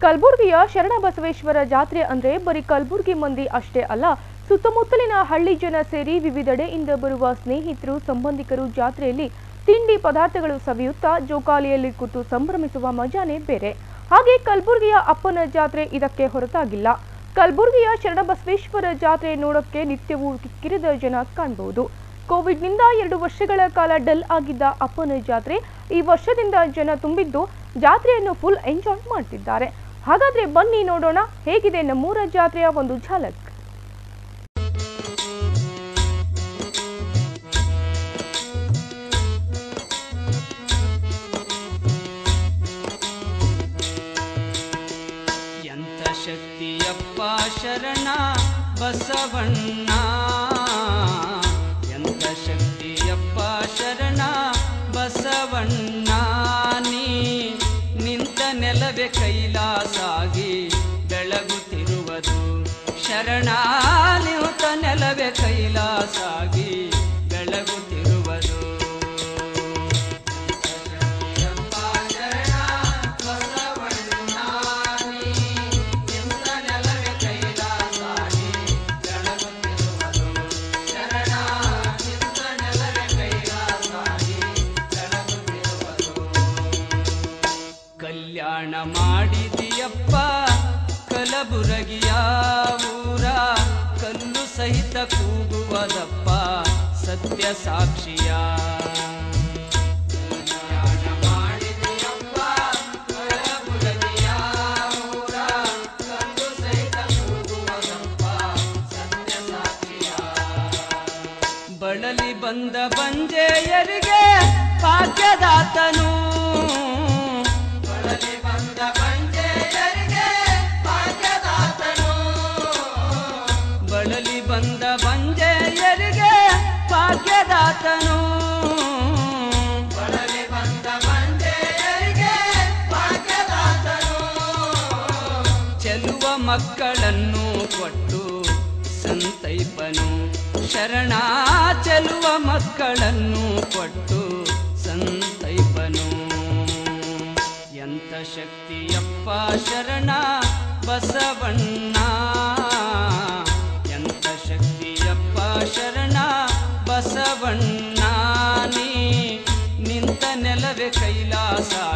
ಕಲಬುರಗಿಯ ಶರಣಬಸವೇಶ್ವರ ಜಾತ್ರೆ ಅಂದ್ರೆ ಬರೀ ಕಲಬುರಗಿ ಮಂದಿ ಅಷ್ಟೇ ಅಲ್ಲ, ಸುತ್ತಮುತ್ತಲಿನ ಹಳ್ಳಿ ಜನ ಸೇರಿ ವಿವಿಧೆಡೆಯಿಂದ ಬರುವ ಸ್ನೇಹಿತರು, ಸಂಬಂಧಿಕರು ಜಾತ್ರೆಯಲ್ಲಿ ತಿಂಡಿ ಪದಾರ್ಥಗಳು ಸವಿಯುತ್ತಾ ಜೋಕಾಲಿಯಲ್ಲಿ ಕೂತು ಸಂಭ್ರಮಿಸುವ ಮಜಾನೇ ಬೇರೆ. ಹಾಗೆ ಕಲಬುರಗಿಯ ಅಪ್ಪನ ಜಾತ್ರೆ ಇದಕ್ಕೆ ಹೊರತಾಗಿಲ್ಲ. ಕಲಬುರಗಿಯ ಶರಣಬಸವೇಶ್ವರ ಜಾತ್ರೆ ನೋಡೋಕ್ಕೆ ನಿತ್ಯವೂ ಕಿಕ್ಕಿರಿದ ಜನ ಕಾಣಬಹುದು ಕೋವಿಡ್ನಿಂದ ಎರಡು ವರ್ಷಗಳ ಕಾಲ ಡಲ್ ಆಗಿದ್ದ ಅಪ್ಪನ ಜಾತ್ರೆ ಈ ವರ್ಷದಿಂದ ಜನ ತುಂಬಿದ್ದು ಜಾತ್ರೆಯನ್ನು ಫುಲ್ ಎಂಜಾಯ್ ಮಾಡ್ತಿದ್ದಾರೆ. ಹಾಗಾದ್ರೆ ಬನ್ನಿ ನೋಡೋಣ ಹೇಗಿದೆ ನಮ್ಮೂರ ಜಾತ್ರೆಯ ಒಂದು ಝಲಕ್. ಶಕ್ತಿಯಪ್ಪ ಶರಣ ಬಸವಣ್ಣ. ಸಾಕ್ಷಿಯ? ಬಳಲಿ ಬಂದ ಬಂಜೆಯರಿಗೆ ಭಾಗ್ಯದಾತನು ಭಾಗ್ಯದಾತನು. ಚೆಲುವ ಮಕ್ಕಳನ್ನು ಕೊಟ್ಟು ಸಂತೈಪನು. ಶರಣ ಚೆಲುವ ಮಕ್ಕಳನ್ನು ಕೊಟ್ಟು ಸಂತೈಪನು. ಎಂತ ಶಕ್ತಿಯಪ್ಪ ಶರಣ ಬಸವಣ್ಣ. ಬಸವಣ್ಣ ನೀ ನಿಂತ ನೆಲವೇ ಕೈಲಾಸಾಗಿ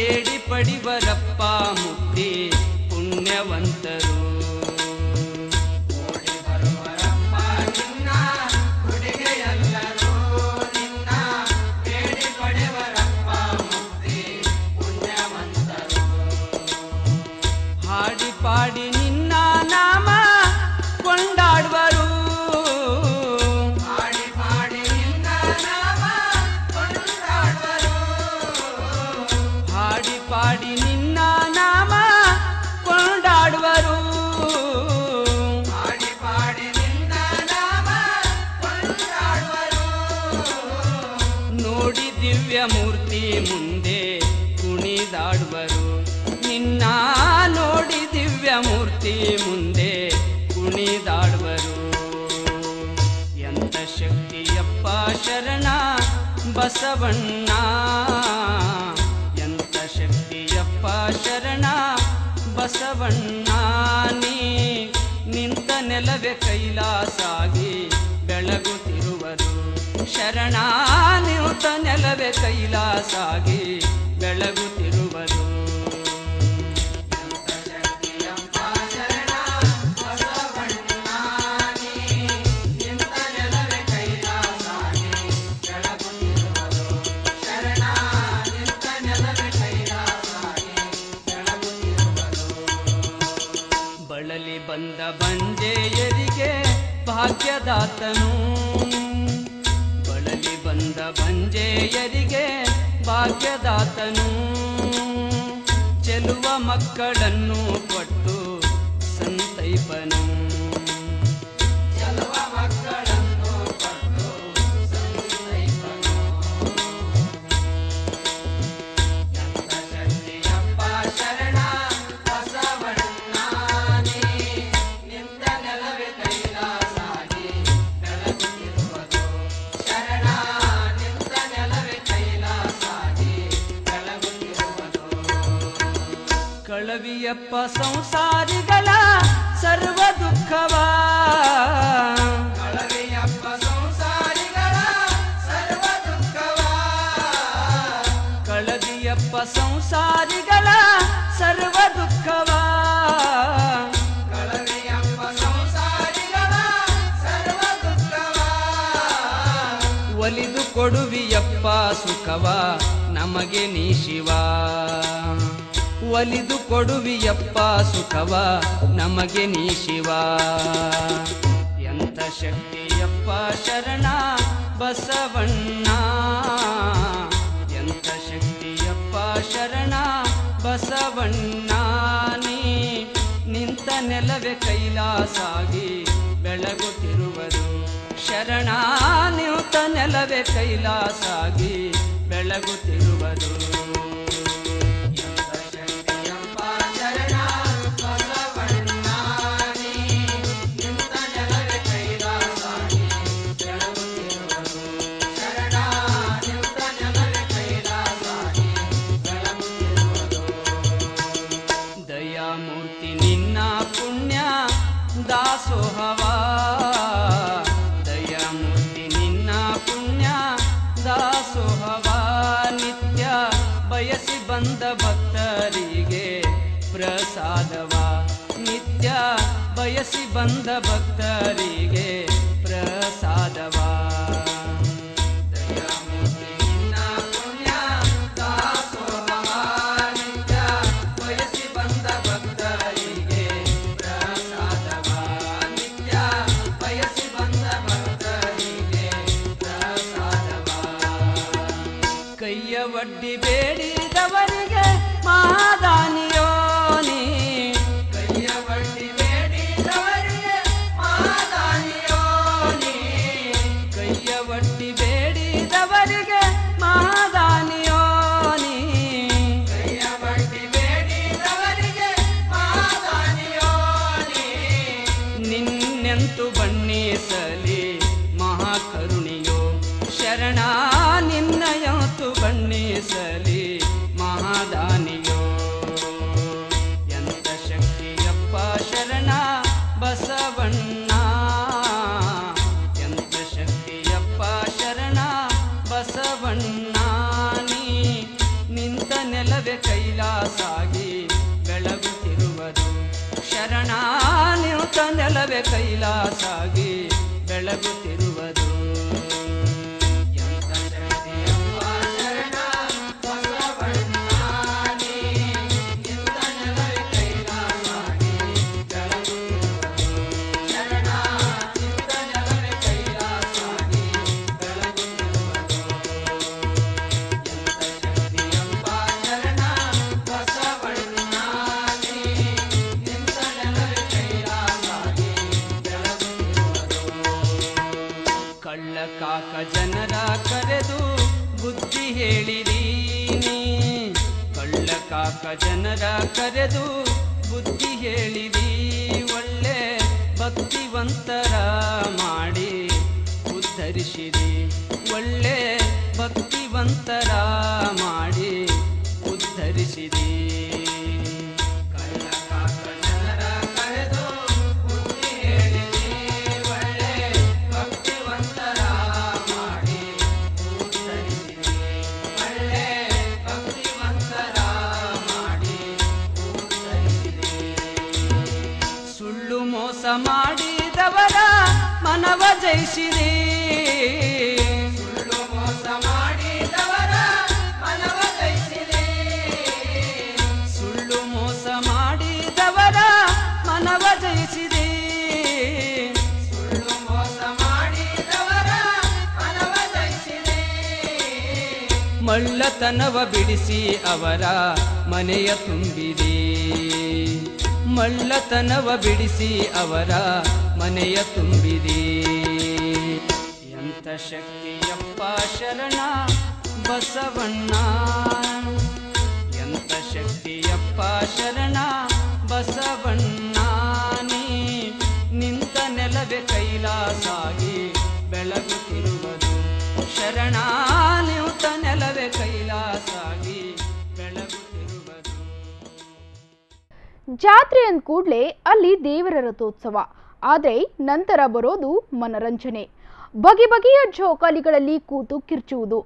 ಬೇಡಿ ಪಡಿವರಪ್ಪ ಮುಕ್ತಿ ಪುಣ್ಯವಂತರು. ದಿವ್ಯ ಮೂರ್ತಿ ಮುಂದೆ ಕುಣಿದಾಡುವರು. ನಿನ್ನ ನೋಡಿ ದಿವ್ಯ ಮೂರ್ತಿ ಮುಂದೆ ಕುಣಿದಾಡುವರು. ಎಂತ ಶಕ್ತಿಯಪ್ಪ ಶರಣ, ಬಸವಣ್ಣ. ಎಂತ ಶಕ್ತಿಯಪ್ಪ ಶರಣ, ಬಸವಣ್ಣ. ನೀ ನಿಂತ ನೆಲವೇ ಕೈಲಾಸಾಗಿ ಬೆಳಗುತ್ತಿರುವರು ಶರಣ ನಿಂತ ನೆಲವೇ ಕೈಲಾಸಾಗಿ ಬೆಳಗುತ್ತಿರುವರು ಸಂಸಾರಿಗಳ ಸರ್ವ ದುಃಖವ. ಸಂಸಾರಿಗಳ ಕಳದಿಯಪ್ಪ ಸಂಸಾರಿಗಳ ಸರ್ವ ದುಃಖವ. ಒಲಿದು ಕೊಡುವಿಯಪ್ಪ ಸುಖವ ನಮಗೆ ನೀ ಶಿವಾ. ಒಲಿದು ಕೊಡುವಿಯಪ್ಪ ಸುಖವ, ನಮಗೆ ನೀ ಶಿವ. ಎಂತ ಶಕ್ತಿಯಪ್ಪ ಶರಣ, ಬಸವಣ್ಣ. ಎಂತ ಶಕ್ತಿಯಪ್ಪ ಶರಣ, ಬಸವಣ್ಣ. ನಿಂತ ನೆಲವೇ ಕೈಲಾಸಾಗಿ ಬೆಳಗುತ್ತಿರುವರು ಶರಣ, ನಿಂತ ನೆಲವೇ ಕೈಲಾಸಾಗಿ ಬೆಳಗುತ್ತಿರುವರು ಕಲ್ಪಿಸಿದೆ ಒಳ್ಳೆ ಮಳ್ಳತನವ ಬಿಡಿಸಿ ಅವರ ಮನೆಯ ತುಂಬಿದೆ. ಮಳ್ಳತನವ ಬಿಡಿಸಿ ಅವರ ಮನೆಯ ತುಂಬಿದೆ. ಎಂತ ಶಕ್ತಿಯಪ್ಪ ಶರಣ ಬಸವಣ್ಣ. ಎಂತ ಶಕ್ತಿಯಪ್ಪ ಶರಣ ಬಸವಣ್ಣ. ನಿಂತ ನೆಲವೇ ಕೈಲಾಸಾಗಿ ಬೆಳಗುತ್ತಿರುವುದು ಶರಣ. ಜಾತ್ರೆ ಅಂದ ಕೂಡಲೇ ಅಲ್ಲಿ ದೇವರ ರಥೋತ್ಸವ. ಆದರೆ ನಂತರ ಬರೋದು ಮನರಂಜನೆ. ಬಗೆ ಬಗೆಯ ಜೋಕಾಲಿಗಳಲ್ಲಿ ಕೂತು ಕಿರ್ಚುವುದು.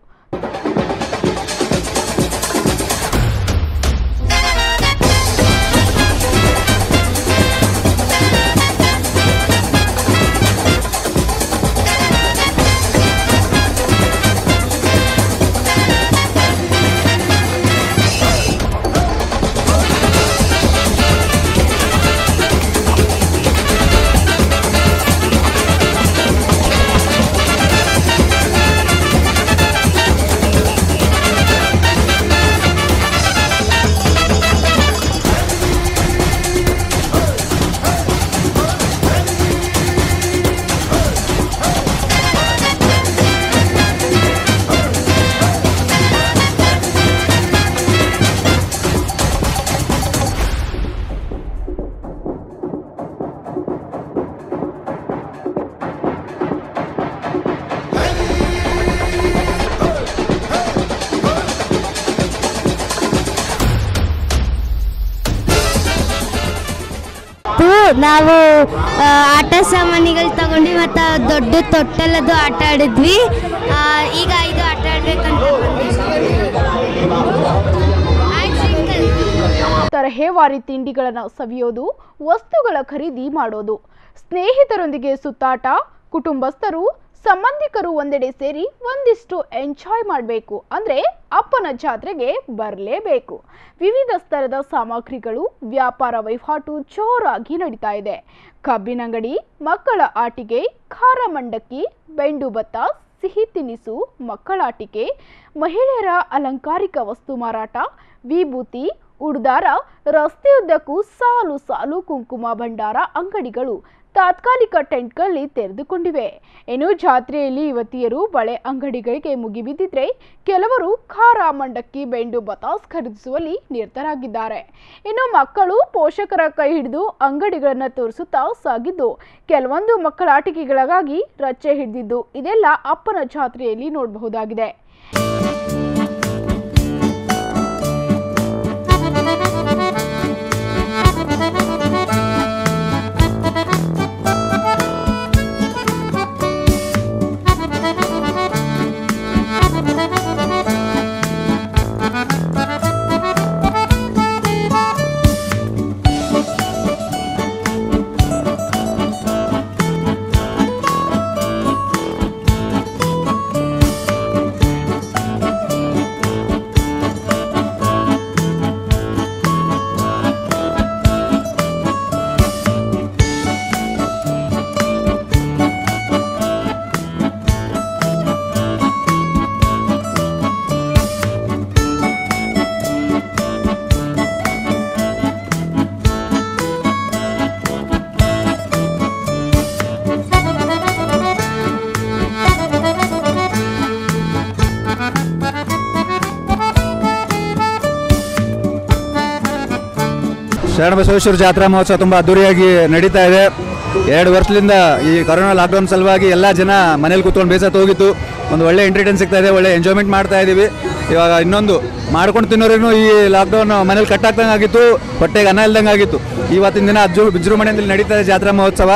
ನಾವು ಆಟ ಸಾಮಾನಿಗಳು ತಗೊಂಡು ಮತ್ತು ದೊಡ್ಡ ತೊಟ್ಟಲದು ಆಟ ಆಡಿದ್ವಿ. ಈಗ ಇದು ಆಟ ಆಡ್ಬೇಕಂತ ತರಹೇವಾರಿ ತಿಂಡಿಗಳನ್ನು ಸವಿಯೋದು, ವಸ್ತುಗಳ ಖರೀದಿ ಮಾಡೋದು. ಸ್ನೇಹಿತರೊಂದಿಗೆ ಸುತ್ತಾಟ, ಕುಟುಂಬಸ್ಥರು ಸಂಬಂಧಿಕರು ಒಂದೆಡೆ ಸೇರಿ ಒಂದಿಷ್ಟು ಎಂಜಾಯ್ ಮಾಡಬೇಕು. ಅಂದರೆ ಅಪ್ಪನ ಜಾತ್ರೆಗೆ ಬರಲೇಬೇಕು. ವಿವಿಧ ಸ್ತರದ ಸಾಮಗ್ರಿಗಳು, ವ್ಯಾಪಾರ ವಹಿವಾಟು ಜೋರಾಗಿ ನಡೀತಾ ಇದೆ. ಕಬ್ಬಿನಂಗಡಿ ಮಕ್ಕಳ ಆಟಿಕೆ, ಖಾರ ಮಂಡಕ್ಕಿ, ಬೆಂಡು ಭತ್ತ, ಸಿಹಿ ತಿನಿಸು ಮಕ್ಕಳಾಟಿಕೆ ಮಹಿಳೆಯರ ಅಲಂಕಾರಿಕ ವಸ್ತು ಮಾರಾಟ, ವಿಭೂತಿ, ಉಡ್ದಾರ, ರಸ್ತೆಯುದ್ದಕ್ಕೂ ಸಾಲು ಸಾಲು ಕುಂಕುಮ ಭಂಡಾರ, ಅಂಗಡಿಗಳು ತಾತ್ಕಾಲಿಕ ಟೆಂಟ್ಗಳಲ್ಲಿ ತೆರೆದುಕೊಂಡಿವೆ. ಇನ್ನು ಜಾತ್ರೆಯಲ್ಲಿ ಯುವತಿಯರು ಬಳೆ ಅಂಗಡಿಗಳಿಗೆ ಮುಗಿಬಿದ್ದಿದ್ರೆ ಕೆಲವರು ಖಾರ ಮಂಡಕ್ಕಿ, ಬೆಂಡು ಬತಾಸ್ ಖರೀದಿಸುವಲ್ಲಿ ನಿರತರಾಗಿದ್ದಾರೆ. ಇನ್ನು ಮಕ್ಕಳು ಪೋಷಕರ ಕೈ ಹಿಡಿದು ಅಂಗಡಿಗಳನ್ನು ತೋರಿಸುತ್ತಾ ಸಾಗಿದ್ದು, ಕೆಲವೊಂದು ಮಕ್ಕಳ ಆಟಿಕೆಗಳಿಗಾಗಿ ರಚ್ಚೆ ಹಿಡಿದಿದ್ದು, ಇದೆಲ್ಲ ಅಪ್ಪನ ಜಾತ್ರೆಯಲ್ಲಿ ನೋಡಬಹುದಾಗಿದೆ. ಶರಣಬಸವೇಶ್ವರ ಜಾತ್ರಾ ಮಹೋತ್ಸವ ತುಂಬ ಅದ್ದೂರಿಯಾಗಿ ನಡೀತಾ ಇದೆ. ಎರಡು ವರ್ಷದಿಂದ ಈ ಕೊರೋನಾ ಲಾಕ್ಡೌನ್ ಸಲುವಾಗಿ ಎಲ್ಲ ಜನ ಮನೇಲಿ ಕೂತ್ಕೊಂಡು ಬೇಸತ್ತು ಹೋಗಿತ್ತು. ಒಂದು ಒಳ್ಳೆ ಎಂಟರ್ಟೈನ್ ಸಿಗ್ತಾ ಇದೆ, ಒಳ್ಳೆ ಎಂಜಾಯ್ಮೆಂಟ್ ಮಾಡ್ತಾ ಇದ್ದೀವಿ ಇವಾಗ ಇನ್ನೊಂದು, ಮಾಡ್ಕೊಂಡು ತಿನ್ನೋರಿಗೂ ಈ ಲಾಕ್ಡೌನ್ ಮನೇಲಿ ಕಟ್ಟಾಗ್ದಂಗೆ ಆಗಿತ್ತು ಹೊಟ್ಟೆಗೆ ಅನ್ನ ಇಲ್ದಂಗೆ ಆಗಿತ್ತು ಇವತ್ತಿನ ದಿನ ಅಜ್ಜು ವಿಜೃಂಭಣೆಯಲ್ಲಿ ನಡೀತಾ ಇದೆ ಜಾತ್ರಾ ಮಹೋತ್ಸವ.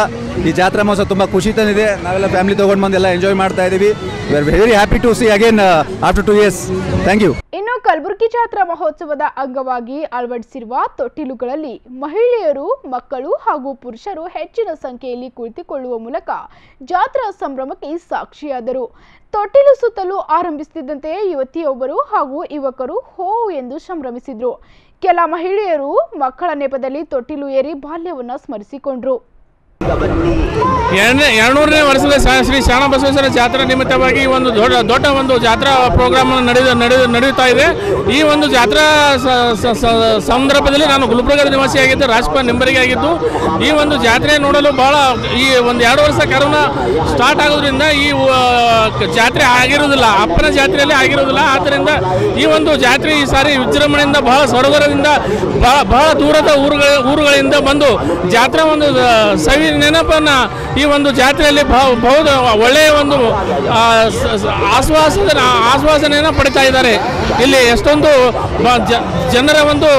ಈ ಜಾತ್ರಾ ಮಹೋತ್ಸವ ತುಂಬ ಖುಷಿ ತಂದಿದೆ. ನಾವೆಲ್ಲ ಫ್ಯಾಮಿಲಿ ತಗೊಂಡು ಬಂದು ಎಲ್ಲ ಎಂಜಾಯ್ ಮಾಡ್ತಾ ಇದ್ದೀವಿ we are very happy to see again after two years thank you ಇನ್ನು ಕಲಬುರಗಿ ಜಾತ್ರಾ ಮಹೋತ್ಸವದ ಅಂಗವಾಗಿ ಅಳವಡಿಸಿರುವ ತೊಟ್ಟಿಲುಗಳಲ್ಲಿ ಮಹಿಳೆಯರು, ಮಕ್ಕಳು ಹಾಗೂ ಪುರುಷರು ಹೆಚ್ಚಿನ ಸಂಖ್ಯೆಯಲ್ಲಿ ಕುಳಿತುಕೊಳ್ಳುವ ಮೂಲಕ ಜಾತ್ರಾ ಸಂಭ್ರಮಕ್ಕೆ ಸಾಕ್ಷಿಯಾದರು. ತೊಟ್ಟಿಲು ಸುತ್ತಲೂ ಆರಂಭಿಸುತ್ತಿದ್ದಂತೆ ಯುವತಿಯೊಬ್ಬರು ಹಾಗೂ ಯುವಕರು ಹೋ ಎಂದು ಸಂಭ್ರಮಿಸಿದ್ರು. ಕೆಲ ಮಹಿಳೆಯರು ಮಕ್ಕಳ ನೆಪದಲ್ಲಿ ತೊಟ್ಟಿಲು ಏರಿ ಬಾಲ್ಯವನ್ನು ಸ್ಮರಿಸಿಕೊಂಡ್ರು. ಎರಡನೇ, ಎರಡ್ನೂರನೇ ವರ್ಷದ ಶ್ರೀ ಶರಣ ಬಸವೇಶ್ವರ ಜಾತ್ರಾ ನಿಮಿತ್ತವಾಗಿ ಒಂದು ದೊಡ್ಡ ದೊಡ್ಡ ಒಂದು ಜಾತ್ರಾ ಪ್ರೋಗ್ರಾಮ್ ನಡೆದ, ನಡೆದು ನಡೆಯುತ್ತಾ ಇದೆ. ಈ ಒಂದು ಜಾತ್ರಾ ಸಂದರ್ಭದಲ್ಲಿ ನಾನು ಗುಲ್ಬರ್ಗದ ನಿವಾಸಿಯಾಗಿದ್ದು ರಾಜ್ಪಾಲ್ ನಿಂಬರಿಗೆ ಆಗಿದ್ದು, ಈ ಒಂದು ಜಾತ್ರೆ ನೋಡಲು ಬಹಳ, ಈ ಒಂದು ಎರಡು ವರ್ಷ ಕರೋನಾ ಸ್ಟಾರ್ಟ್ ಆಗೋದ್ರಿಂದ ಈ ಜಾತ್ರೆ ಆಗಿರೋದಿಲ್ಲ ಅಪ್ಪನ ಜಾತ್ರೆಯಲ್ಲಿ ಆಗಿರುವುದಿಲ್ಲ. ಆದ್ದರಿಂದ ಈ ಒಂದು ಜಾತ್ರೆ ಈ ಸಾರಿ ವಿಜೃಂಭಣೆಯಿಂದ ಬಹಳ ಸಡಗರದಿಂದ ಬಹಳ ಬಹಳ ದೂರದ ಊರುಗಳ, ಊರುಗಳಿಂದ ಬಂದು ಜಾತ್ರಾ ಒಂದು ಸವಿ ನೆನಪನ್ನ ಈ ಒಂದು ಜಾತ್ರೆಯಲ್ಲಿ ಬಹು ಒಳ್ಳೆಯ ಒಂದು ಆಶ್ವಾಸದ ಆಶ್ವಾಸನೆಯನ್ನು ಪಡಿತಾ ಇದ್ದಾರೆ. ಇಲ್ಲಿ ಎಷ್ಟೊಂದು ಜನರ ಒಂದು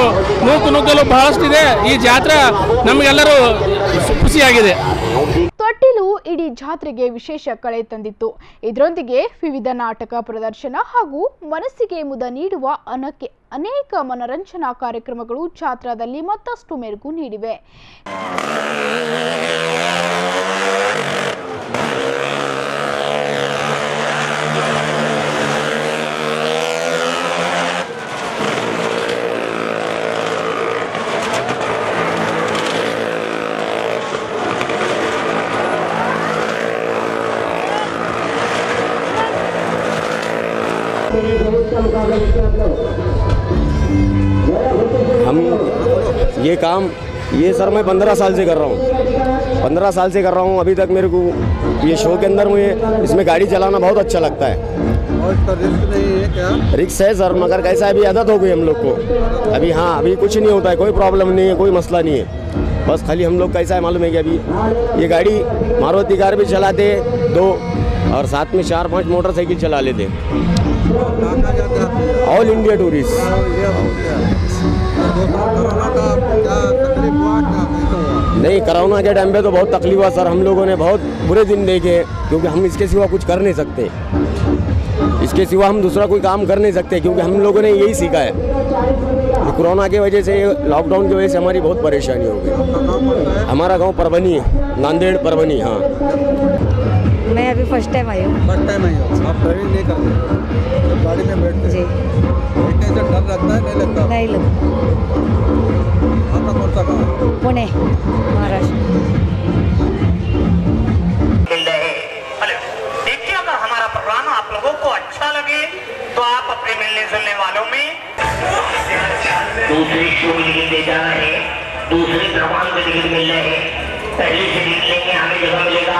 ನೂಕು ನುಗ್ಗಲು ಬಹಳಷ್ಟಿದೆ. ಈ ಜಾತ್ರೆ ನಮಗೆಲ್ಲರೂ ಖುಷಿಯಾಗಿದೆ. ಇಡೀ ಜಾತ್ರೆಗೆ ವಿಶೇಷ ಕಳೆ ತಂದಿತ್ತು. ಇದರೊಂದಿಗೆ ವಿವಿಧ ನಾಟಕ ಪ್ರದರ್ಶನ ಹಾಗೂ ಮನಸ್ಸಿಗೆ ಮುದ ನೀಡುವ ಅನಕ್ಕೆ ಅನೇಕ ಮನರಂಜನಾ ಕಾರ್ಯಕ್ರಮಗಳು ಜಾತ್ರಾದಲ್ಲಿ ಮತ್ತಷ್ಟು ಮೆರುಗು ನೀಡಿವೆ. हम ये काम, ये सर मैं पंद्रह साल से कर रहा हूँ। पंद्रह साल से कर रहा हूँ, अभी तक मेरे को ये शो के अंदर मुझे, इसमें गाड़ी चलाना बहुत अच्छा लगता है। नहीं है क्या रिक्स है सर, मगर कैसा अभी आदत हो गई हम लोग को। अभी हाँ अभी कुछ नहीं होता है, कोई प्रॉब्लम नहीं है, कोई मसला नहीं है। बस खाली हम लोग कैसा है मालूम है कि अभी ये गाड़ी मारुति कार भी चलाते दो और साथ में चार पाँच मोटरसाइकिल चला लेते। ऑल इंडिया टूरिस्ट नहीं कोरोना के टाइम पे तो बहुत तकलीफ़ हुआ, सर। हम लोगों ने बहुत बुरे दिन देखे, क्योंकि हम इसके सिवा कुछ कर नहीं सकते। इसके सिवा हम दूसरा कोई काम कर नहीं सकते, क्योंकि हम लोगों ने यही सीखा है। कोरोना की वजह से लॉकडाउन की वजह से हमारी बहुत परेशानी हो गई। हमारा गाँव परभनी है, नांदेड़ परभनी हाँ। मैं अभी फ़र्स्ट टाइम आई हूँ। फ़र्स्ट टाइम आई हो। आप ड्राइविंग नहीं करते? तो गाड़ी में बैठते जी। बैठने से डर लगता है नहीं लगता? नहीं लग आपका कौन सा गाँव पुणे महाराष्ट्र। मिल रहे हेलो देखिए अगर हमारा प्रोग्राम आप लोगों को अच्छा लगे तो आप अपने मिलने जुलने वालों में दूसरे शो में टिकट दे जा रहे हैं। दूसरे प्रमाण मिल रहे हैं। पहले से टिकट लेंगे हमें जगह मिलेगा।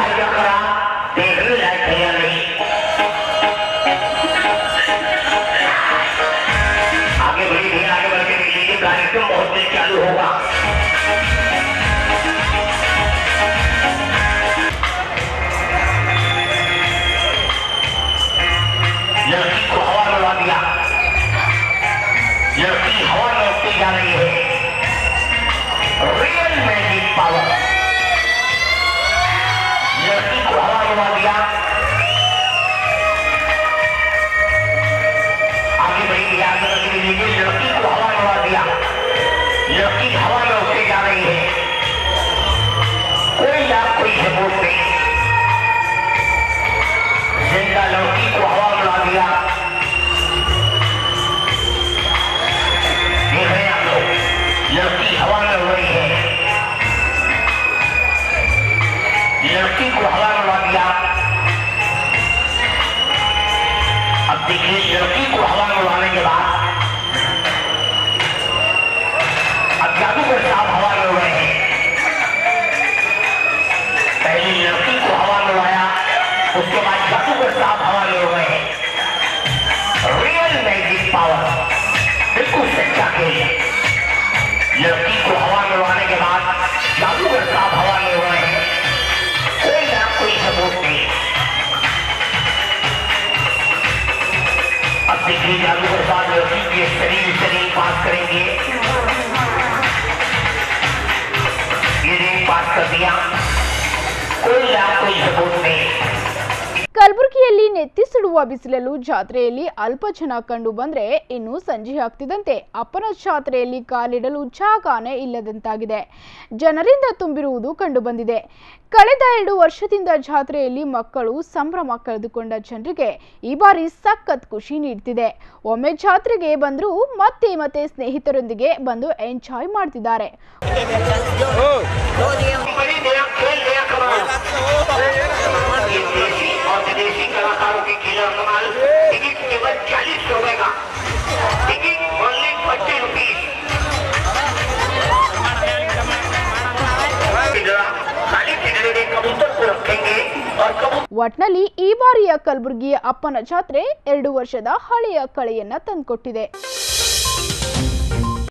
real magic power. ನೆತ್ತಿಸಿಡುವ ಬಿಸಿಲಲ್ಲೂ ಜಾತ್ರೆಯಲ್ಲಿ ಅಲ್ಪ ಜನ ಕಂಡು ಬಂದ್ರೆ ಇನ್ನು ಸಂಜೆ ಆಗ್ತಿದ್ದಂತೆ ಅಪ್ಪನ ಜಾತ್ರೆಯಲ್ಲಿ ಕಾಲಿಡಲು ಜಾಗಾನೇ ಇಲ್ಲದಂತಾಗಿದೆ. ಜನರಿಂದ ತುಂಬಿರುವುದು ಕಂಡುಬಂದಿದೆ ಕಳೆದ ಎರಡು ವರ್ಷದಿಂದ ಜಾತ್ರೆಯಲ್ಲಿ ಮಕ್ಕಳು ಸಂಭ್ರಮ ಕಳೆದುಕೊಂಡ ಜನರಿಗೆ ಈ ಬಾರಿ ಸಖತ್ ಖುಷಿ ನೀಡ್ತಿದೆ. ಒಮ್ಮೆ ಜಾತ್ರೆಗೆ ಬಂದರೂ ಮತ್ತೆ ಮತ್ತೆ ಸ್ನೇಹಿತರೊಂದಿಗೆ ಬಂದು ಎಂಜಾಯ್ ಮಾಡ್ತಿದ್ದಾರೆ. देसी और विदेशी कलाकारों के खेल और कमाल टिकट केवल चालीस रुपए का टिकट ओनली फोर्टी रुपीज खाली पिंजरे में कबूतर को रखेंगे और कबूतर ಒಟ್ನಲ್ಲಿ ಈ ಬಾರಿಯ ಕಲಬುರಗಿಯ ಅಪ್ಪನ ಜಾತ್ರೆ ಎರಡು ವರ್ಷದ ಹಳೆಯ ಕಳೆಯನ್ನ ತಂದ್ಕೊಟ್ಟಿದೆ